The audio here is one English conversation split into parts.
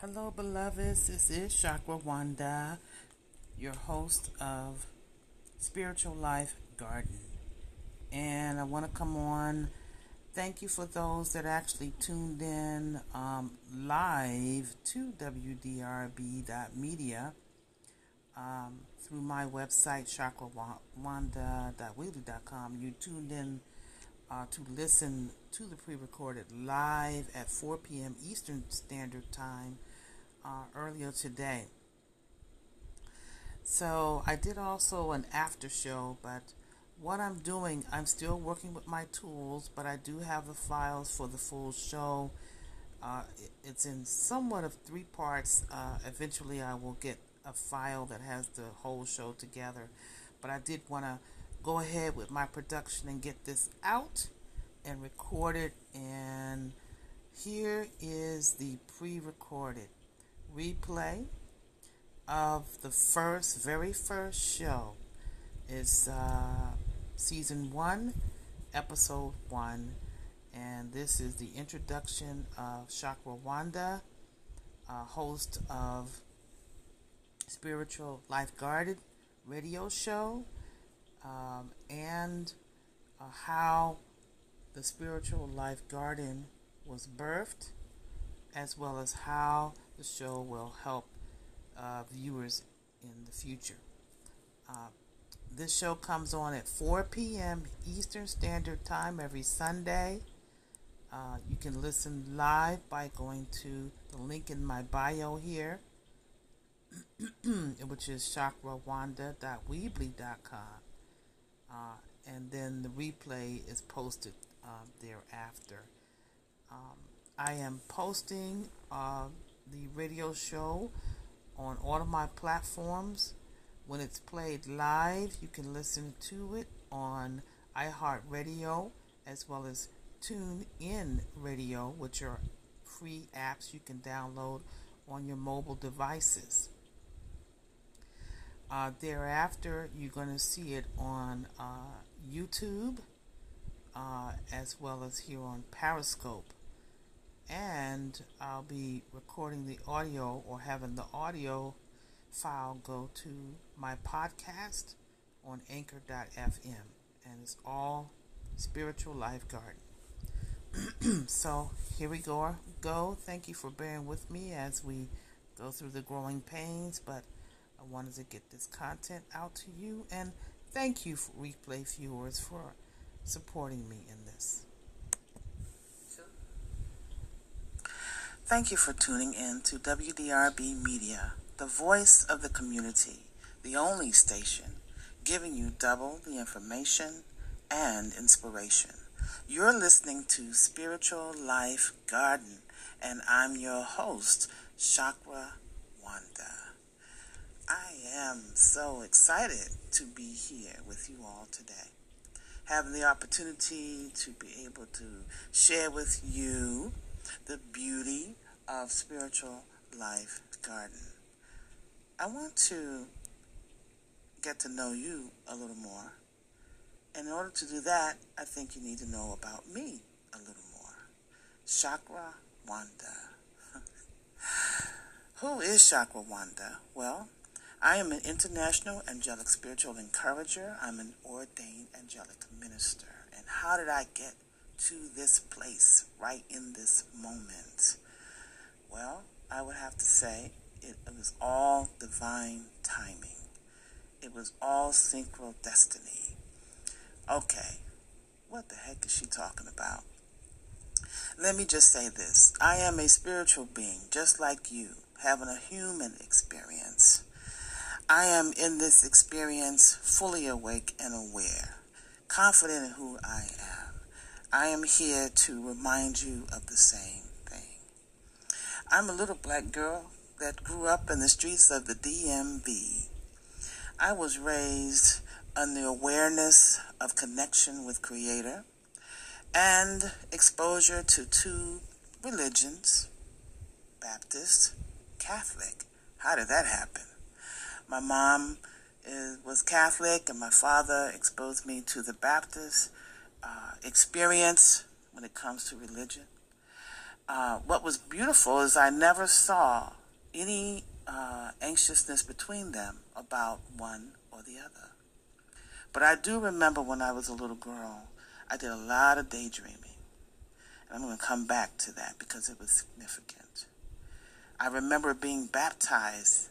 Hello, beloveds. This is Chakra Wanda, your host of Spiritual Life Garden. And I want to come on. Thank you for those that actually tuned in um, live to WDRB.media um, through my website, chakrawanda.weebly.com. You tuned in uh, to listen to the pre recorded live at 4 p.m. Eastern Standard Time uh, earlier today. So I did also an after show, but what I'm doing, I'm still working with my tools, but I do have the files for the full show. Uh, it's in somewhat of three parts. Uh, eventually, I will get a file that has the whole show together, but I did want to go ahead with my production and get this out and record it. And here is the pre recorded replay of the first, very first show. It's uh, season one, episode one, and this is the introduction of Chakra Wanda, uh, host of Spiritual Life Garden radio show, um, and uh, how the Spiritual Life Garden was birthed, as well as how the show will help uh, viewers in the future. Uh, this show comes on at 4 p.m. Eastern Standard Time every Sunday. Uh, you can listen live by going to the link in my bio here, which is chakrawanda.weebly.com. Uh, and then the replay is posted uh, thereafter. Um, I am posting uh, the radio show on all of my platforms. When it's played live, you can listen to it on iHeartRadio as well as TuneIn Radio, which are free apps you can download on your mobile devices. Uh, thereafter, you're going to see it on uh, YouTube uh, as well as here on Periscope and I'll be recording the audio or having the audio file go to my podcast on anchor.fm and it's all spiritual life garden. So here we go go. Thank you for bearing with me as we go through the growing pains but i wanted to get this content out to you. And thank you for replay viewers for supporting me in this Thank you for tuning in to WDRB Media, the voice of the community, the only station giving you double the information and inspiration. You're listening to Spiritual Life Garden, and I'm your host, Chakra Wanda. I am so excited to be here with you all today. Having the opportunity to be able to share with you the beauty of Spiritual Life Garden. I want to get to know you a little more. And in order to do that, I think you need to know about me a little more. Chakra Wanda. Who is Chakra Wanda? Well, I am an international angelic spiritual encourager. I'm an ordained angelic minister. And how did I get to this place right in this moment? Well, I would have to say it, it was all divine timing. It was all synchro destiny. Okay, what the heck is she talking about? Let me just say this I am a spiritual being, just like you, having a human experience. I am in this experience fully awake and aware, confident in who I am. I am here to remind you of the same thing. I'm a little black girl that grew up in the streets of the DMV. I was raised on the awareness of connection with Creator and exposure to two religions Baptist, Catholic. How did that happen? My mom is, was Catholic, and my father exposed me to the Baptist uh, experience when it comes to religion. uh, what was beautiful is I never saw any uh, anxiousness between them about one or the other. But I do remember when I was a little girl, I did a lot of daydreaming. And I'm going to come back to that because it was significant. I remember being baptized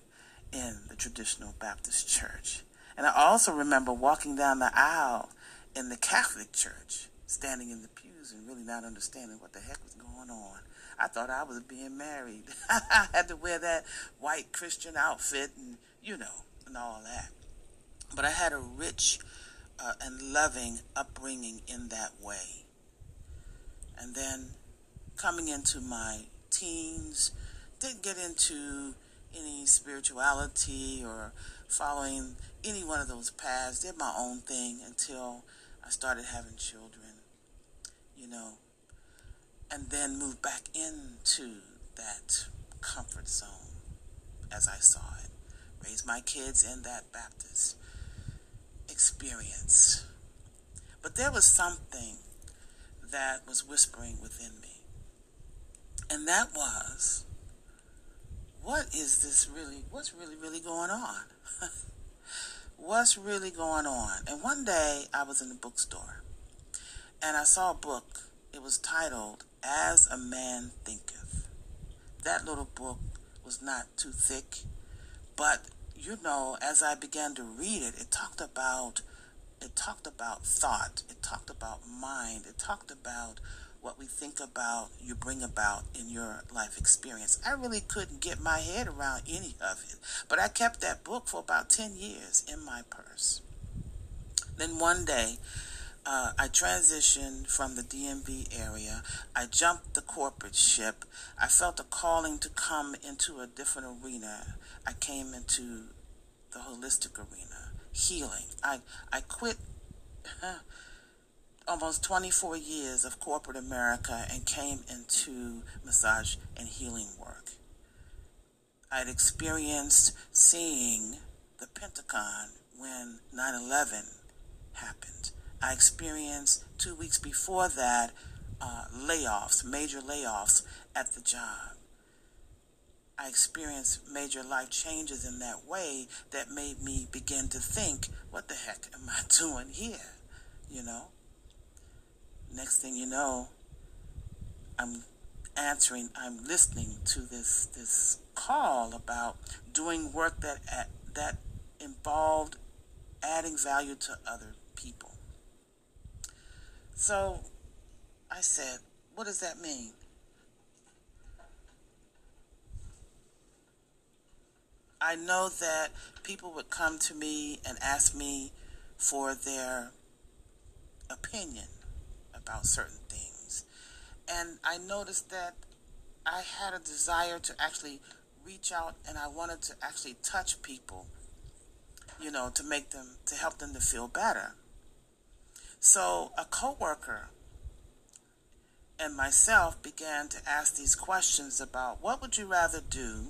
in the traditional Baptist church. And I also remember walking down the aisle in the Catholic church, standing in the pews and really not understanding what the heck was going on. I thought I was being married. I had to wear that white Christian outfit and, you know, and all that. But I had a rich uh, and loving upbringing in that way. And then coming into my teens, didn't get into any spirituality or following any one of those paths. Did my own thing until I started having children, you know, and then moved back into that comfort zone as I saw it. Raised my kids in that Baptist experience. But there was something that was whispering within me. And that was, what is this really, what's really, really going on? what's really going on? And one day I was in the bookstore and I saw a book. It was titled As a Man Thinketh. That little book was not too thick, but you know, as I began to read it, it talked about it talked about thought, it talked about mind, it talked about what we think about, you bring about in your life experience. I really couldn't get my head around any of it, but I kept that book for about 10 years in my purse. Then one day, uh, I transitioned from the DMV area. I jumped the corporate ship. I felt a calling to come into a different arena. I came into the holistic arena, healing. I, I quit almost 24 years of corporate America and came into massage and healing work. I'd experienced seeing the Pentagon when 9 11 happened. I experienced two weeks before that uh, layoffs, major layoffs at the job. I experienced major life changes in that way that made me begin to think, what the heck am I doing here? You know? Next thing you know, I'm answering, I'm listening to this this call about doing work that that involved adding value to other people. So I said, what does that mean? I know that people would come to me and ask me for their opinion about certain things. And I noticed that I had a desire to actually reach out and I wanted to actually touch people, you know, to make them, to help them to feel better. So a coworker and myself began to ask these questions about what would you rather do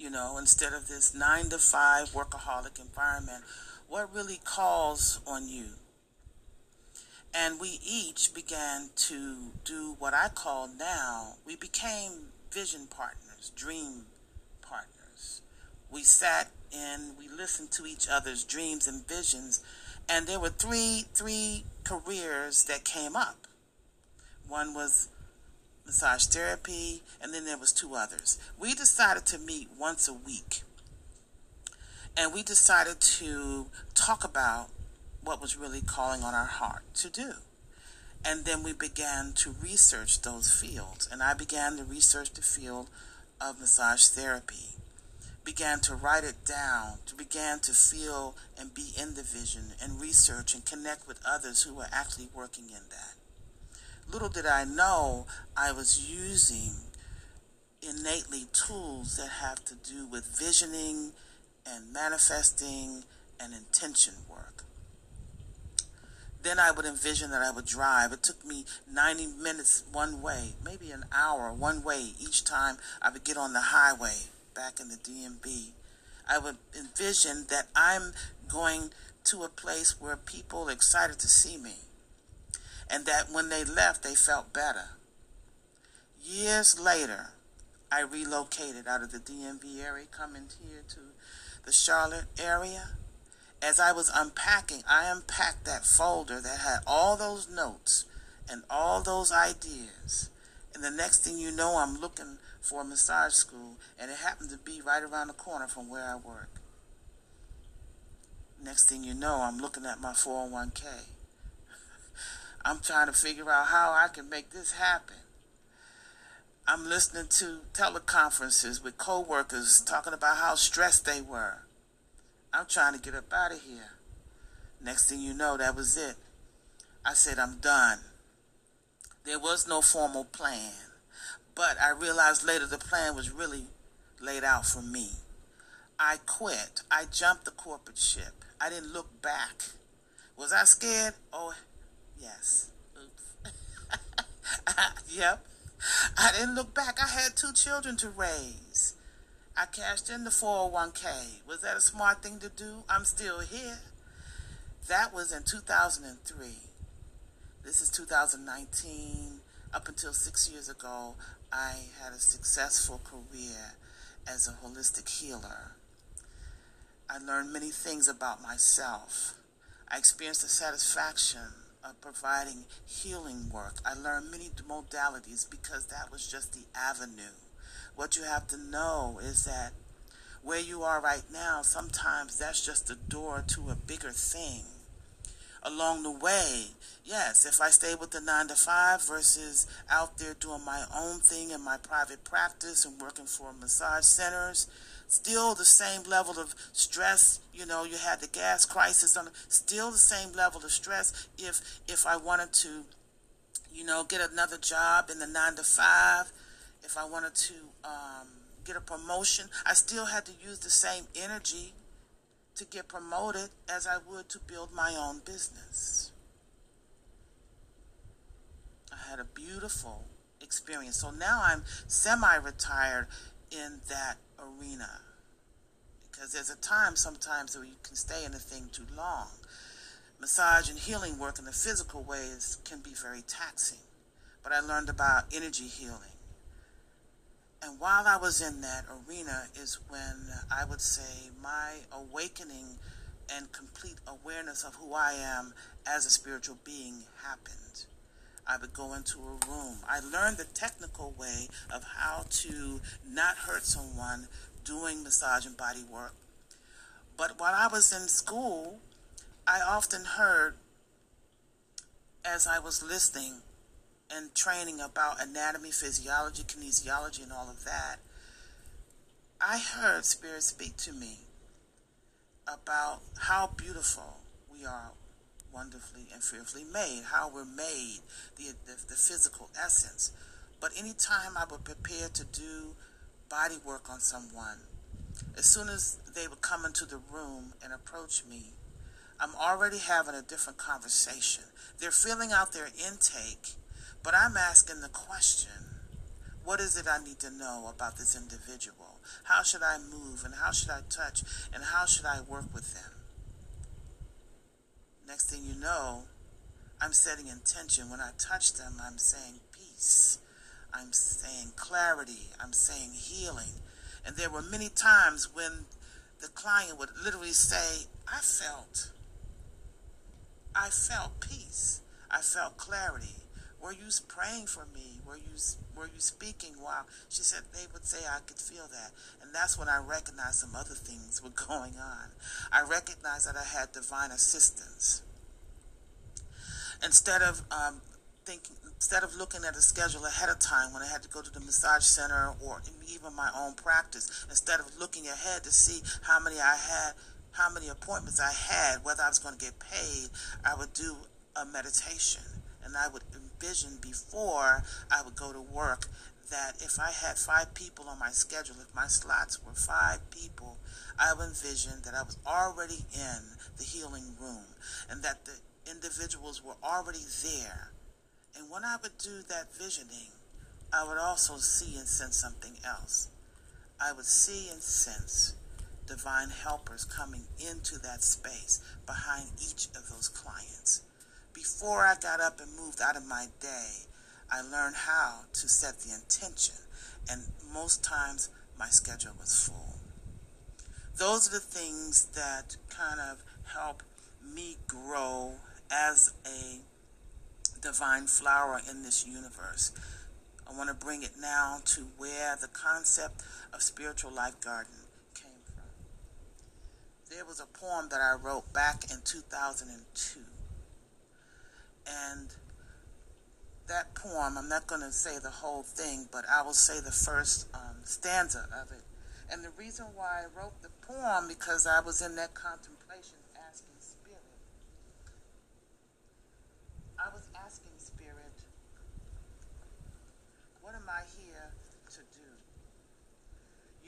you know, instead of this nine to five workaholic environment, what really calls on you? And we each began to do what I call now, we became vision partners, dream partners. We sat and we listened to each other's dreams and visions, and there were three three careers that came up. One was massage therapy, and then there was two others. We decided to meet once a week. And we decided to talk about what was really calling on our heart to do. And then we began to research those fields. And I began to research the field of massage therapy. Began to write it down, to began to feel and be in the vision and research and connect with others who were actually working in that little did I know I was using innately tools that have to do with visioning and manifesting and intention. Then I would envision that I would drive. It took me 90 minutes one way, maybe an hour one way each time I would get on the highway back in the DMV. I would envision that I'm going to a place where people are excited to see me and that when they left, they felt better. Years later, I relocated out of the DMV area, coming here to the Charlotte area. As I was unpacking, I unpacked that folder that had all those notes and all those ideas. And the next thing you know, I'm looking for a massage school, and it happened to be right around the corner from where I work. Next thing you know, I'm looking at my 401k. I'm trying to figure out how I can make this happen. I'm listening to teleconferences with coworkers talking about how stressed they were. I'm trying to get up out of here. Next thing you know, that was it. I said, I'm done. There was no formal plan, but I realized later the plan was really laid out for me. I quit. I jumped the corporate ship. I didn't look back. Was I scared? Oh, yes. Oops. yep. I didn't look back. I had two children to raise. I cashed in the 401k. Was that a smart thing to do? I'm still here. That was in 2003. This is 2019. Up until six years ago, I had a successful career as a holistic healer. I learned many things about myself. I experienced the satisfaction of providing healing work. I learned many modalities because that was just the avenue. What you have to know is that where you are right now, sometimes that's just the door to a bigger thing. Along the way, yes, if I stay with the nine to five versus out there doing my own thing in my private practice and working for massage centers, still the same level of stress. You know, you had the gas crisis on, still the same level of stress. If if I wanted to, you know, get another job in the nine to five, if I wanted to um, get a promotion, I still had to use the same energy to get promoted as I would to build my own business. I had a beautiful experience. So now I'm semi retired in that arena. Because there's a time sometimes where you can stay in a thing too long. Massage and healing work in the physical ways can be very taxing. But I learned about energy healing. And while I was in that arena is when I would say my awakening and complete awareness of who I am as a spiritual being happened. I would go into a room. I learned the technical way of how to not hurt someone doing massage and body work. But while I was in school, I often heard as I was listening and training about anatomy, physiology, kinesiology, and all of that, I heard Spirit speak to me about how beautiful we are wonderfully and fearfully made, how we're made, the, the, the physical essence. But anytime I would prepare to do body work on someone, as soon as they would come into the room and approach me, I'm already having a different conversation. They're filling out their intake, but I'm asking the question what is it I need to know about this individual? How should I move and how should I touch and how should I work with them? Next thing you know, I'm setting intention. When I touch them, I'm saying peace. I'm saying clarity. I'm saying healing. And there were many times when the client would literally say, I felt, I felt peace. I felt clarity. Were you praying for me? Were you were you speaking while she said they would say I could feel that. And that's when I recognized some other things were going on. I recognized that I had divine assistance. Instead of um, thinking instead of looking at a schedule ahead of time when I had to go to the massage center or even my own practice, instead of looking ahead to see how many I had, how many appointments I had, whether I was going to get paid, I would do a meditation and I would envision before I would go to work that if I had five people on my schedule, if my slots were five people, I would envision that I was already in the healing room and that the individuals were already there. And when I would do that visioning, I would also see and sense something else. I would see and sense divine helpers coming into that space behind each of those clients before I got up and moved out of my day, I learned how to set the intention, and most times my schedule was full. Those are the things that kind of help me grow as a divine flower in this universe. I want to bring it now to where the concept of spiritual life garden came from. There was a poem that I wrote back in 2002. And that poem, I'm not going to say the whole thing, but I will say the first um, stanza of it. And the reason why I wrote the poem, because I was in that contemplation asking Spirit. I was asking Spirit, what am I here to do?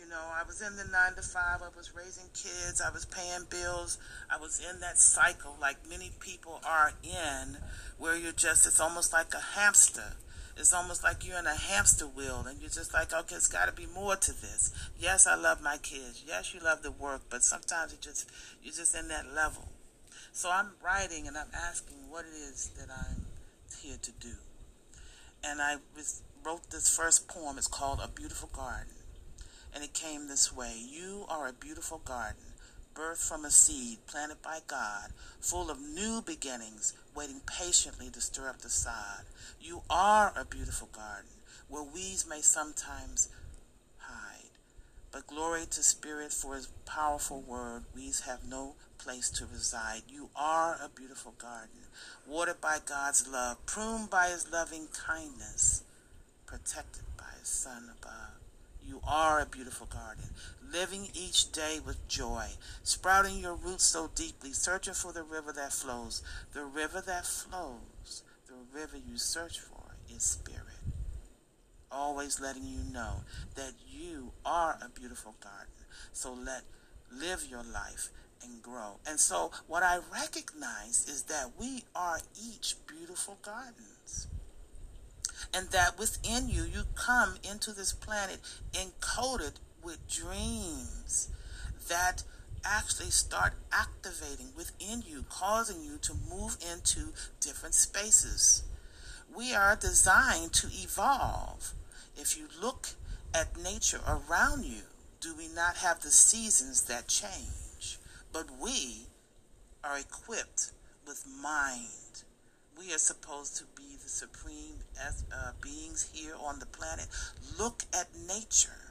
You know, I was in the nine to five, I was raising kids, I was paying bills, I was in that cycle like many people are in where you're just, it's almost like a hamster. It's almost like you're in a hamster wheel and you're just like, okay, it's got to be more to this. Yes, I love my kids. Yes, you love the work, but sometimes you just, you're just in that level. So I'm writing and I'm asking what it is that I'm here to do. And I was, wrote this first poem. It's called A Beautiful Garden. And it came this way You are a beautiful garden birthed from a seed planted by God, full of new beginnings, waiting patiently to stir up the sod. You are a beautiful garden where weeds may sometimes hide. But glory to Spirit for his powerful word, weeds have no place to reside. You are a beautiful garden, watered by God's love, pruned by his loving kindness, protected by his Son above. You are a beautiful garden, living each day with joy, sprouting your roots so deeply, searching for the river that flows. The river that flows, the river you search for is spirit. Always letting you know that you are a beautiful garden. So let live your life and grow. And so what I recognize is that we are each beautiful gardens and that within you, you come into this planet encoded with dreams that actually start activating within you, causing you to move into different spaces. We are designed to evolve. If you look at nature around you, do we not have the seasons that change? But we are equipped with mind. We are supposed to be the supreme as, uh, beings here on the planet. Look at nature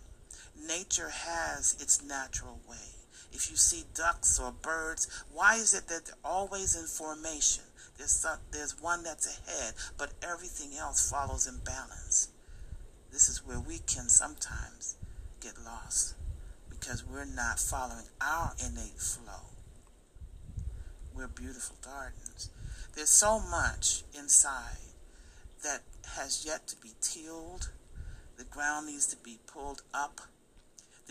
nature has its natural way. If you see ducks or birds, why is it that they're always in formation? There's, some, there's one that's ahead, but everything else follows in balance. This is where we can sometimes get lost because we're not following our innate flow. We're beautiful gardens. There's so much inside that has yet to be tilled. The ground needs to be pulled up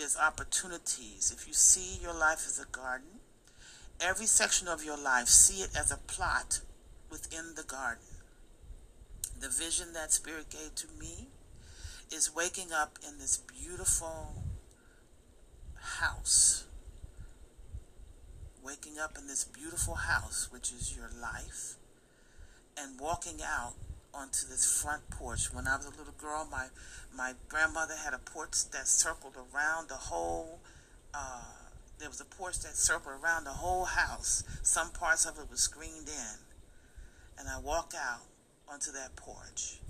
there's opportunities. If you see your life as a garden, every section of your life, see it as a plot within the garden. The vision that Spirit gave to me is waking up in this beautiful house. Waking up in this beautiful house, which is your life, and walking out onto this front porch. When I was a little girl, my my grandmother had a porch that circled around the whole. Uh, there was a porch that circled around the whole house. Some parts of it was screened in, and I walk out onto that porch,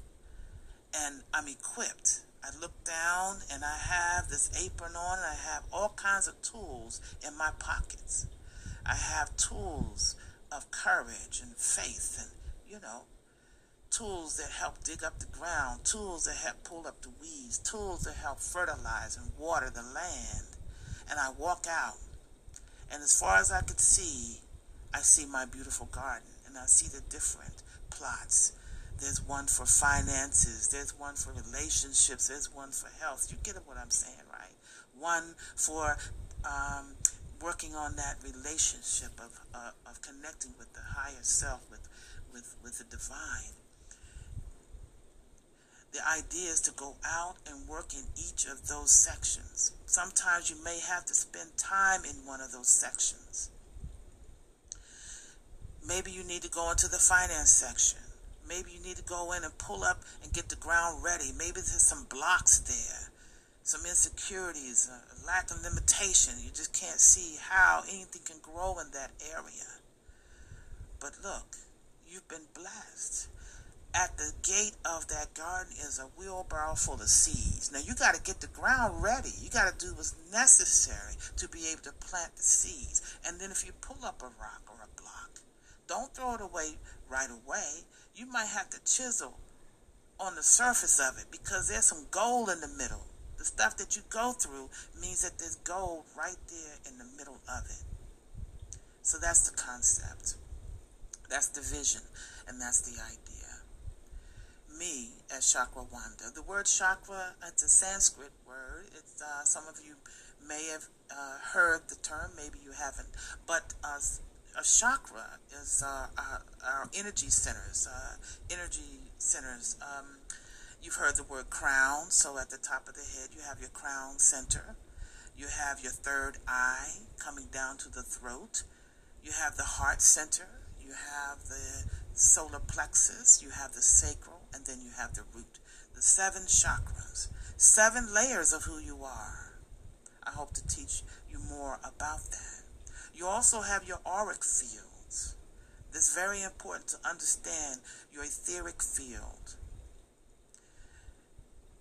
and I'm equipped. I look down and I have this apron on and I have all kinds of tools in my pockets. I have tools of courage and faith and, you know, tools that help dig up the ground, tools that help pull up the weeds, tools that help fertilize and water the land. And I walk out, and as far as I could see, I see my beautiful garden, and I see the different plots. There's one for finances, there's one for relationships, there's one for health. You get what I'm saying, right? One for um, working on that relationship of, uh, of connecting with the higher self, with, with, with the divine. The idea is to go out and work in each of those sections. Sometimes you may have to spend time in one of those sections. Maybe you need to go into the finance section. Maybe you need to go in and pull up and get the ground ready. Maybe there's some blocks there, some insecurities, a lack of limitation. You just can't see how anything can grow in that area. But look, you've been blessed. At the gate of that garden is a wheelbarrow full of seeds. Now you got to get the ground ready. You got to do what's necessary to be able to plant the seeds. And then if you pull up a rock or a block, don't throw it away right away. You might have to chisel on the surface of it because there's some gold in the middle. The stuff that you go through means that there's gold right there in the middle of it. So that's the concept. That's the vision, and that's the idea. Me as Chakra Wanda. The word chakra, it's a Sanskrit word. It's uh, some of you may have uh, heard the term, maybe you haven't. But uh, a chakra is uh, our, our, energy centers. Uh, energy centers. Um, you've heard the word crown. So at the top of the head, you have your crown center. You have your third eye coming down to the throat. You have the heart center you have the solar plexus, you have the sacral, and then you have the root. The seven chakras, seven layers of who you are. I hope to teach you more about that. You also have your auric fields. It's very important to understand your etheric field.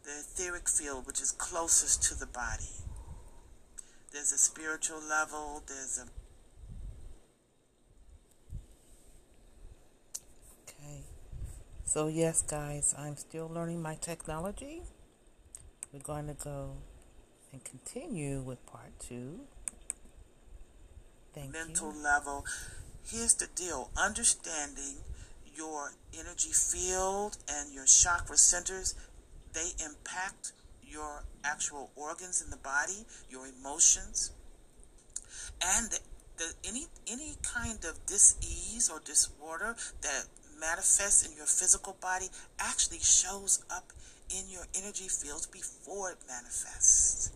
The etheric field, which is closest to the body. There's a spiritual level, there's a Okay. So, yes, guys, I'm still learning my technology. We're going to go and continue with part two. Thank Mental you. level. Here's the deal understanding your energy field and your chakra centers, they impact your actual organs in the body, your emotions, and the, the, any any kind of disease or disorder that manifests in your physical body actually shows up in your energy fields before it manifests.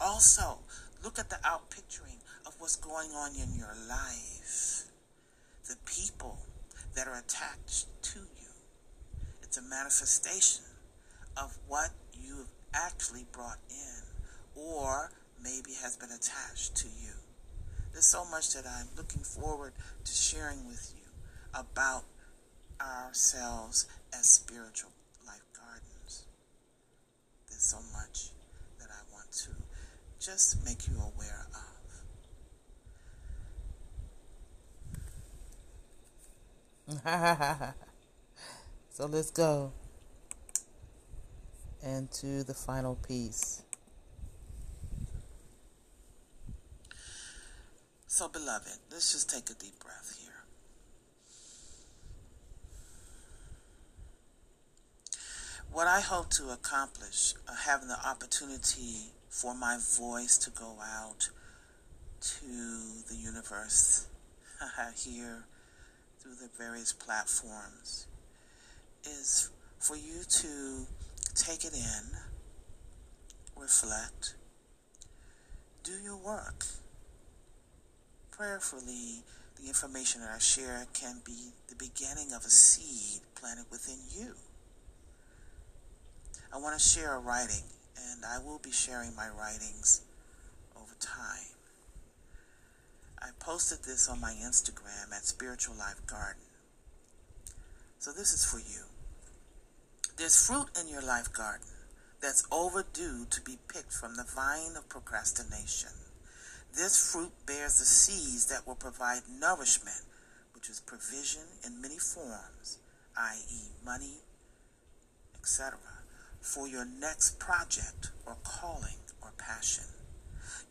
Also, look at the outpicturing of what's going on in your life. The people that are attached to. A manifestation of what you've actually brought in or maybe has been attached to you. There's so much that I'm looking forward to sharing with you about ourselves as spiritual life gardens. There's so much that I want to just make you aware of. so let's go into the final piece. So, beloved, let's just take a deep breath here. what I hope to accomplish, uh, having the opportunity for my voice to go out to the universe here through the various platforms, is for you to take it in, reflect, do your work. Prayerfully, the information that I share can be the beginning of a seed planted within you. I want to share a writing, and I will be sharing my writings over time. I posted this on my Instagram at Spiritual Life Garden. So this is for you. There's fruit in your life garden that's overdue to be picked from the vine of procrastination. This fruit bears the seeds that will provide nourishment, which is provision in many forms, i.e., money, etc for your next project or calling or passion.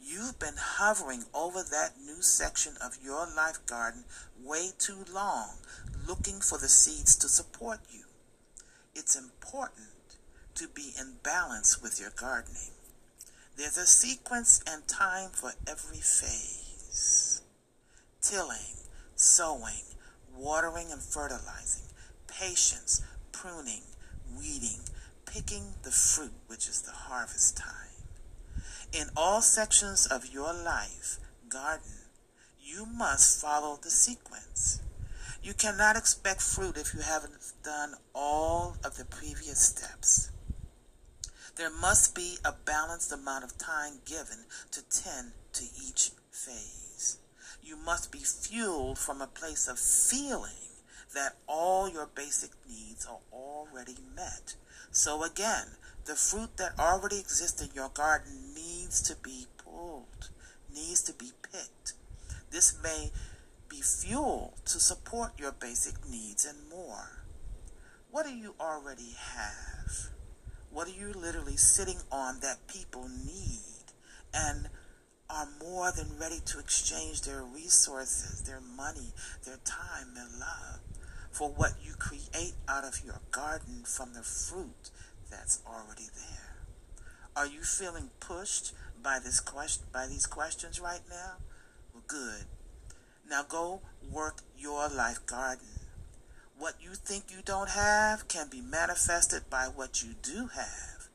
You've been hovering over that new section of your life garden way too long, looking for the seeds to support you. It's important to be in balance with your gardening. There's a sequence and time for every phase tilling, sowing, watering and fertilizing, patience, pruning, weeding, picking the fruit, which is the harvest time. In all sections of your life, garden, you must follow the sequence. You cannot expect fruit if you haven't done all of the previous steps. There must be a balanced amount of time given to tend to each phase. You must be fueled from a place of feeling that all your basic needs are already met. So again, the fruit that already exists in your garden needs to be pulled, needs to be picked. This may be fuel to support your basic needs and more. What do you already have? What are you literally sitting on that people need and are more than ready to exchange their resources, their money, their time, their love for what you create out of your garden from the fruit that's already there? Are you feeling pushed by this question by these questions right now? Well, good. Now go work your life garden. What you think you don't have can be manifested by what you do have.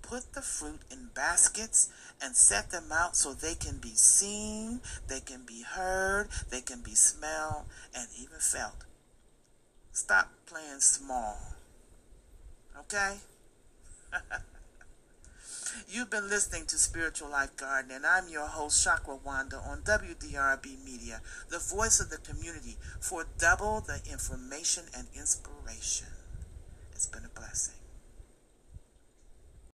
Put the fruit in baskets and set them out so they can be seen, they can be heard, they can be smelled, and even felt. Stop playing small. Okay? You've been listening to Spiritual Life Garden, and I'm your host, Chakra Wanda, on WDRB Media, the voice of the community for double the information and inspiration. It's been a blessing.